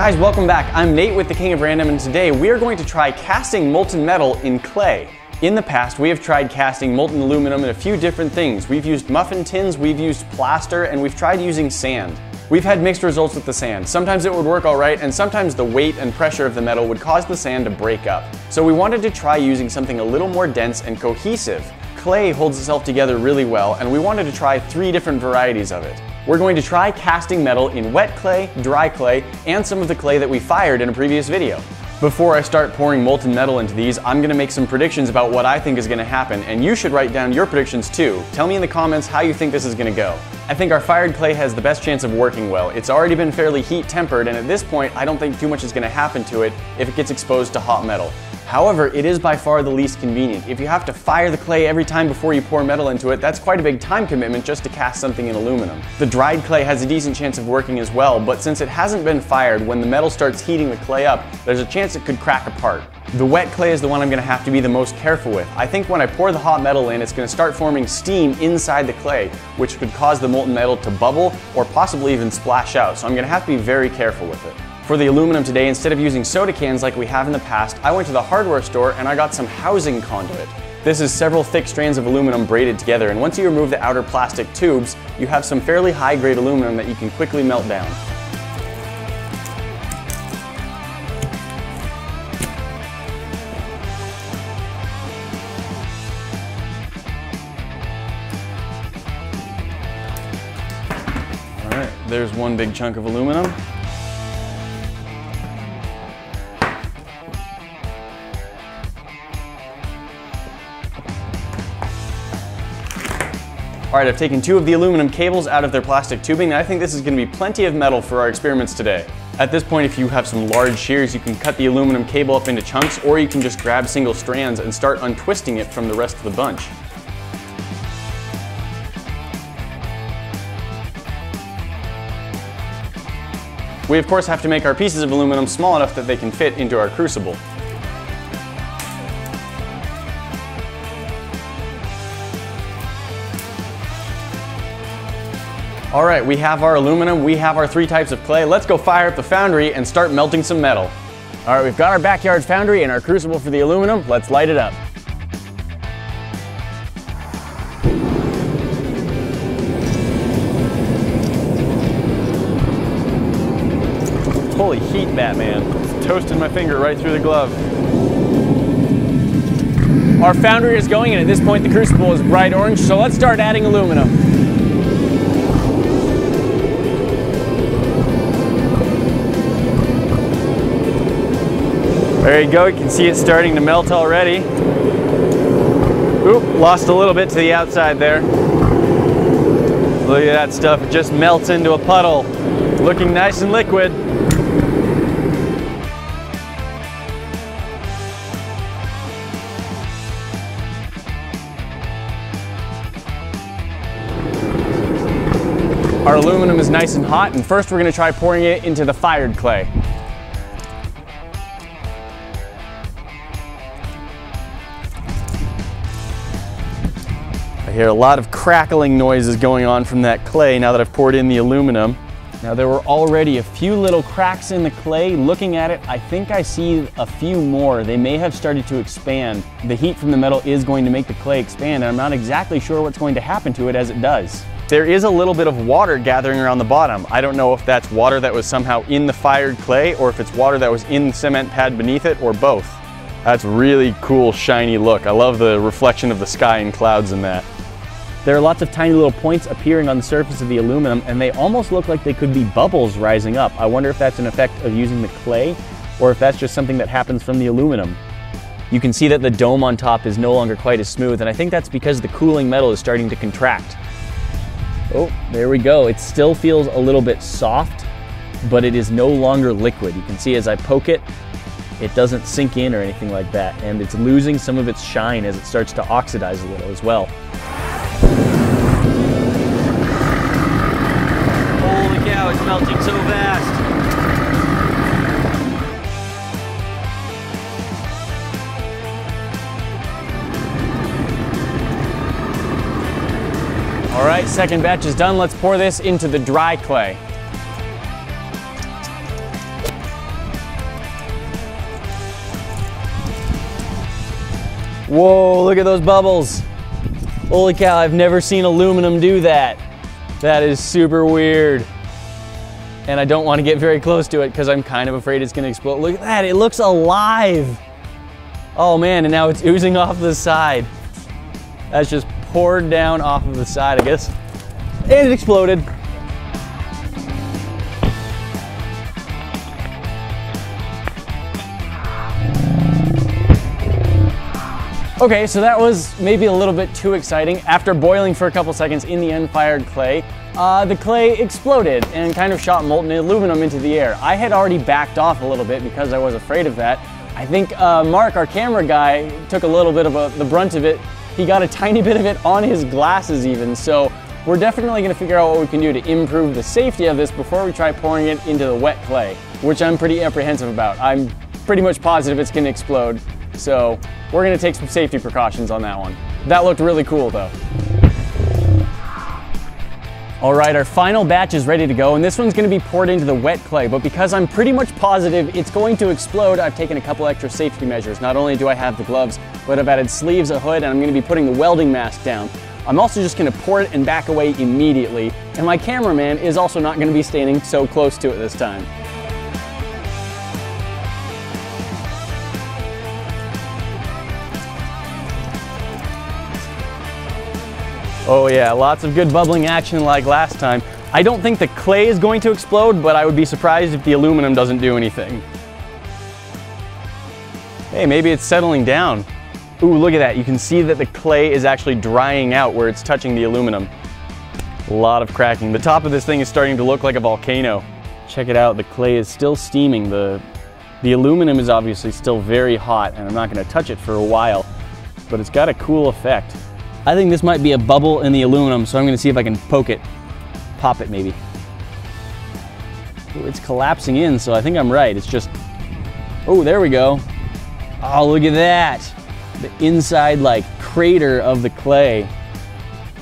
Guys, welcome back. I'm Nate with the King of Random, and today we are going to try casting molten metal in clay. In the past, we have tried casting molten aluminum in a few different things. We've used muffin tins, we've used plaster, and we've tried using sand. We've had mixed results with the sand. Sometimes it would work all right, and sometimes the weight and pressure of the metal would cause the sand to break up. So we wanted to try using something a little more dense and cohesive. Clay holds itself together really well, and we wanted to try three different varieties of it. We're going to try casting metal in wet clay, dry clay, and some of the clay that we fired in a previous video. Before I start pouring molten metal into these, I'm gonna make some predictions about what I think is gonna happen, and you should write down your predictions too. Tell me in the comments how you think this is gonna go. I think our fired clay has the best chance of working well. It's already been fairly heat tempered, and at this point, I don't think too much is gonna happen to it if it gets exposed to hot metal. However, it is by far the least convenient. If you have to fire the clay every time before you pour metal into it, that's quite a big time commitment just to cast something in aluminum. The dried clay has a decent chance of working as well, but since it hasn't been fired, when the metal starts heating the clay up, there's a chance it could crack apart. The wet clay is the one I'm gonna have to be the most careful with. I think when I pour the hot metal in, it's gonna start forming steam inside the clay, which could cause the molten metal to bubble or possibly even splash out, so I'm gonna have to be very careful with it. For the aluminum today, instead of using soda cans like we have in the past, I went to the hardware store and I got some housing conduit. This is several thick strands of aluminum braided together, and once you remove the outer plastic tubes, you have some fairly high grade aluminum that you can quickly melt down. All right, there's one big chunk of aluminum. All right, I've taken two of the aluminum cables out of their plastic tubing, and I think this is gonna be plenty of metal for our experiments today. At this point, if you have some large shears, you can cut the aluminum cable up into chunks, or you can just grab single strands and start untwisting it from the rest of the bunch. We of course have to make our pieces of aluminum small enough that they can fit into our crucible. All right, we have our aluminum, we have our three types of clay. Let's go fire up the foundry and start melting some metal. All right, we've got our backyard foundry and our crucible for the aluminum. Let's light it up. Holy heat, Batman. It's toasting my finger right through the glove. Our foundry is going, and at this point the crucible is bright orange, so let's start adding aluminum. There you go, you can see it starting to melt already. Oop, lost a little bit to the outside there. Look at that stuff, it just melts into a puddle. Looking nice and liquid. Our aluminum is nice and hot, and first we're gonna try pouring it into the fired clay. I hear a lot of crackling noises going on from that clay now that I've poured in the aluminum. Now there were already a few little cracks in the clay. Looking at it, I think I see a few more. They may have started to expand. The heat from the metal is going to make the clay expand and I'm not exactly sure what's going to happen to it as it does. There is a little bit of water gathering around the bottom. I don't know if that's water that was somehow in the fired clay or if it's water that was in the cement pad beneath it or both. That's really cool shiny look. I love the reflection of the sky and clouds in that. There are lots of tiny little points appearing on the surface of the aluminum and they almost look like they could be bubbles rising up. I wonder if that's an effect of using the clay or if that's just something that happens from the aluminum. You can see that the dome on top is no longer quite as smooth and I think that's because the cooling metal is starting to contract. Oh, there we go. It still feels a little bit soft, but it is no longer liquid. You can see as I poke it, it doesn't sink in or anything like that, and it's losing some of its shine as it starts to oxidize a little as well. melting so fast. All right, second batch is done. Let's pour this into the dry clay. Whoa, look at those bubbles. Holy cow, I've never seen aluminum do that. That is super weird. And I don't want to get very close to it because I'm kind of afraid it's going to explode. Look at that, it looks alive. Oh man, and now it's oozing off the side. That's just poured down off of the side, I guess. And it exploded. Okay, so that was maybe a little bit too exciting. After boiling for a couple seconds in the unfired clay, uh, the clay exploded and kind of shot molten aluminum into the air. I had already backed off a little bit because I was afraid of that. I think uh, Mark, our camera guy, took a little bit of a, the brunt of it. He got a tiny bit of it on his glasses even, so we're definitely gonna figure out what we can do to improve the safety of this before we try pouring it into the wet clay, which I'm pretty apprehensive about. I'm pretty much positive it's gonna explode. So we're gonna take some safety precautions on that one. That looked really cool though. All right, our final batch is ready to go, and this one's gonna be poured into the wet clay, but because I'm pretty much positive it's going to explode, I've taken a couple extra safety measures. Not only do I have the gloves, but I've added sleeves, a hood, and I'm gonna be putting the welding mask down. I'm also just gonna pour it and back away immediately, and my cameraman is also not gonna be standing so close to it this time. Oh yeah, lots of good bubbling action like last time. I don't think the clay is going to explode, but I would be surprised if the aluminum doesn't do anything. Hey, maybe it's settling down. Ooh, look at that. You can see that the clay is actually drying out where it's touching the aluminum. A lot of cracking. The top of this thing is starting to look like a volcano. Check it out, the clay is still steaming. The, the aluminum is obviously still very hot and I'm not gonna touch it for a while, but it's got a cool effect. I think this might be a bubble in the aluminum, so I'm gonna see if I can poke it, pop it maybe. Ooh, it's collapsing in, so I think I'm right. It's just, oh, there we go. Oh, look at that. The inside like crater of the clay.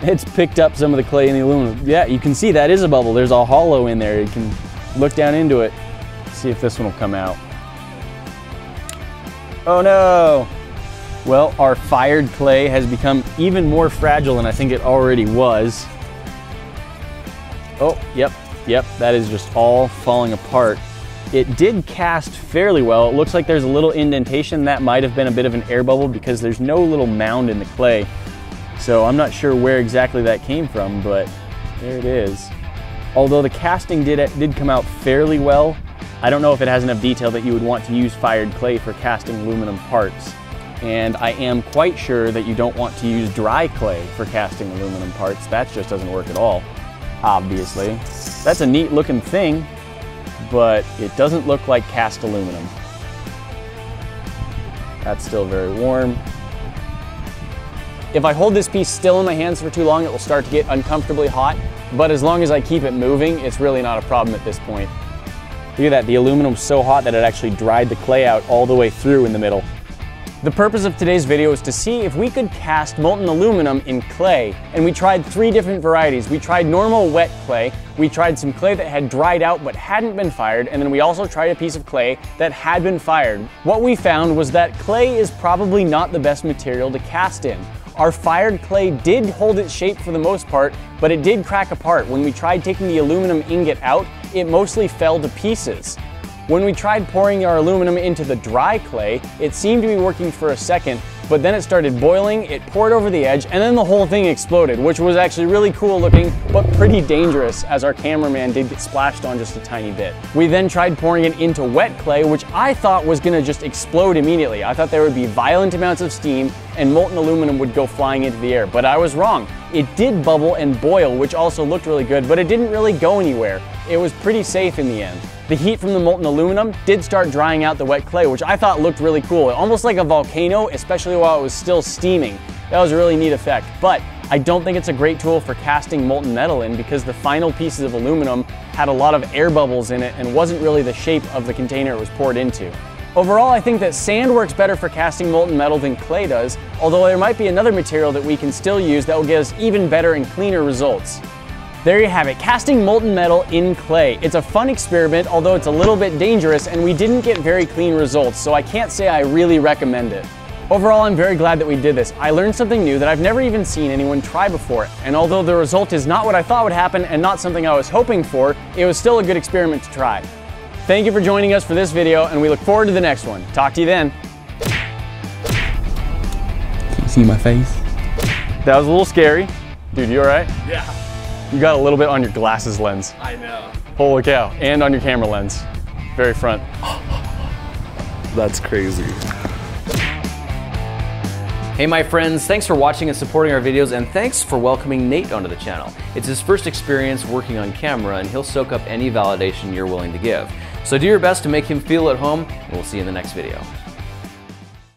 It's picked up some of the clay in the aluminum. Yeah, you can see that is a bubble. There's a hollow in there. You can look down into it. See if this one will come out. Oh no! Well, our fired clay has become even more fragile than I think it already was. Oh, yep, yep, that is just all falling apart. It did cast fairly well. It looks like there's a little indentation. That might have been a bit of an air bubble because there's no little mound in the clay. So I'm not sure where exactly that came from, but there it is. Although the casting did, did come out fairly well, I don't know if it has enough detail that you would want to use fired clay for casting aluminum parts and I am quite sure that you don't want to use dry clay for casting aluminum parts. That just doesn't work at all, obviously. That's a neat looking thing, but it doesn't look like cast aluminum. That's still very warm. If I hold this piece still in my hands for too long, it will start to get uncomfortably hot, but as long as I keep it moving, it's really not a problem at this point. Look at that, the aluminum's so hot that it actually dried the clay out all the way through in the middle. The purpose of today's video is to see if we could cast molten aluminum in clay. And we tried three different varieties. We tried normal wet clay, we tried some clay that had dried out but hadn't been fired, and then we also tried a piece of clay that had been fired. What we found was that clay is probably not the best material to cast in. Our fired clay did hold its shape for the most part, but it did crack apart. When we tried taking the aluminum ingot out, it mostly fell to pieces. When we tried pouring our aluminum into the dry clay, it seemed to be working for a second, but then it started boiling, it poured over the edge, and then the whole thing exploded, which was actually really cool looking, but pretty dangerous as our cameraman did get splashed on just a tiny bit. We then tried pouring it into wet clay, which I thought was gonna just explode immediately. I thought there would be violent amounts of steam and molten aluminum would go flying into the air, but I was wrong. It did bubble and boil, which also looked really good, but it didn't really go anywhere. It was pretty safe in the end. The heat from the molten aluminum did start drying out the wet clay, which I thought looked really cool. Almost like a volcano, especially while it was still steaming. That was a really neat effect. But I don't think it's a great tool for casting molten metal in because the final pieces of aluminum had a lot of air bubbles in it and wasn't really the shape of the container it was poured into. Overall, I think that sand works better for casting molten metal than clay does, although there might be another material that we can still use that will get us even better and cleaner results. There you have it, casting molten metal in clay. It's a fun experiment, although it's a little bit dangerous and we didn't get very clean results, so I can't say I really recommend it. Overall, I'm very glad that we did this. I learned something new that I've never even seen anyone try before. And although the result is not what I thought would happen and not something I was hoping for, it was still a good experiment to try. Thank you for joining us for this video, and we look forward to the next one. Talk to you then. Can you see my face? That was a little scary. Dude, you all right? Yeah. You got a little bit on your glasses lens. I know. Holy cow. And on your camera lens. Very front. That's crazy. Hey my friends, thanks for watching and supporting our videos and thanks for welcoming Nate onto the channel. It's his first experience working on camera and he'll soak up any validation you're willing to give. So do your best to make him feel at home and we'll see you in the next video.